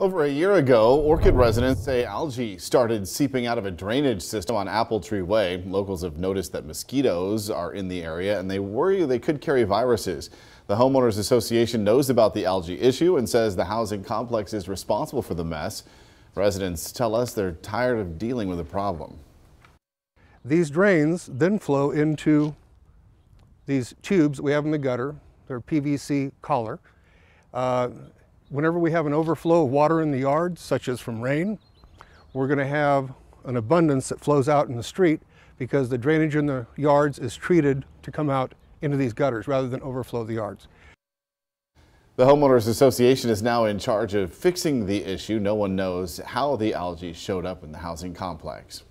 Over a year ago, Orcutt residents say algae started seeping out of a drainage system on Apple Tree Way. Locals have noticed that mosquitoes are in the area and they worry they could carry viruses. The Homeowners Association knows about the algae issue and says the housing complex is responsible for the mess. Residents tell us they're tired of dealing with the problem. These drains then flow into these tubes we have in the gutter. They're PVC collar. Uh, whenever we have an overflow of water in the yard, such as from rain, we're going to have an abundance that flows out in the street because the drainage in the yards is treated to come out into these gutters rather than overflow the yards. The Homeowners Association is now in charge of fixing the issue. No one knows how the algae showed up in the housing complex.